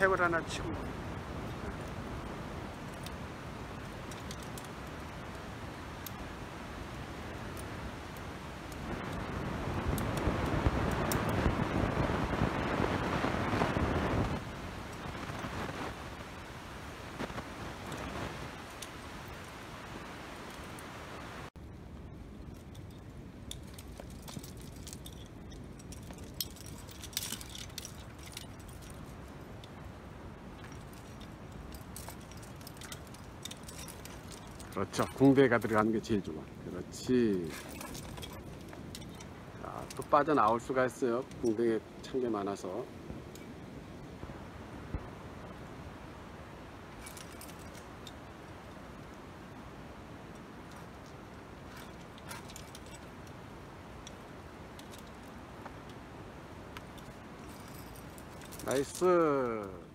캡을 하나 치고 그렇죠. 궁대가 들어가는 게 제일 좋아. 그렇지. 자, 또 빠져나올 수가 있어요. 궁대에 찬 게 많아서. 나이스.